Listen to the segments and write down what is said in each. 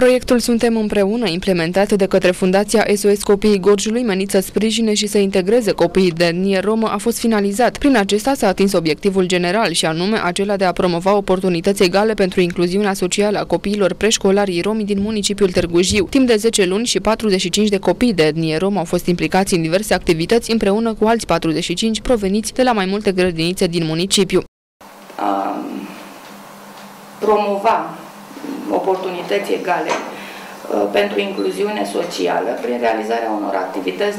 Proiectul Suntem împreună, implementat de către Fundația SOS Copiii Gorjului, menit să sprijine și să integreze copiii de etnie romă, a fost finalizat. Prin acesta s-a atins obiectivul general și anume acela de a promova oportunități egale pentru incluziunea socială a copiilor preșcolari romi din municipiul Târgu Jiu. Timp de 10 luni și 45 de copii de etnie romă au fost implicați în diverse activități împreună cu alți 45 proveniți de la mai multe grădinițe din municipiu. Um, promova oportunități egale uh, pentru incluziune socială prin realizarea unor activități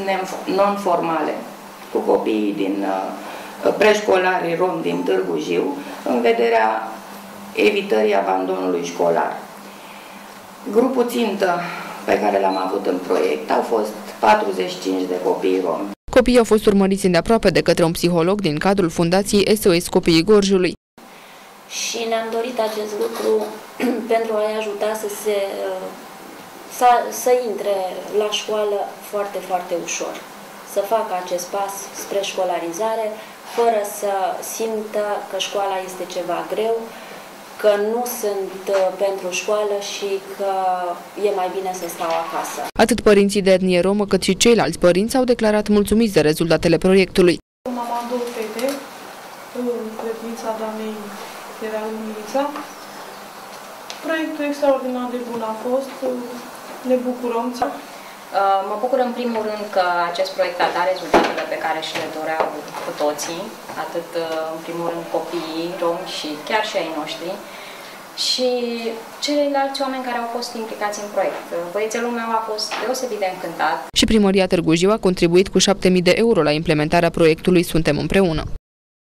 non-formale cu copiii din uh, preșcolari rom din Târgu Jiu în vederea evitării abandonului școlar. Grupul țintă pe care l-am avut în proiect au fost 45 de copii romi. Copiii au fost urmăriți îndeaproape de către un psiholog din cadrul Fundației SOS Copiii Gorjului și ne-am dorit acest lucru pentru a-i ajuta să, se, să, să intre la școală foarte, foarte ușor, să facă acest pas spre școlarizare, fără să simtă că școala este ceva greu, că nu sunt uh, pentru școală și că e mai bine să stau acasă. Atât părinții de etnie romă cât și ceilalți părinți au declarat mulțumiți de rezultatele proiectului. Mama două fete în grădinița doamnei era în Milița. Proiectul extraordinar de bun a fost, ne bucurăm. Uh, mă bucur în primul rând că acest proiect a dat rezultatele pe care și le doreau cu toții, atât uh, în primul rând copiii romi și chiar și ai noștri, și ceilalți oameni care au fost implicați în proiect. Băiețelul meu a fost deosebit de încântat. Și primăria Târgu Jiu a contribuit cu 7.000 de euro la implementarea proiectului Suntem împreună.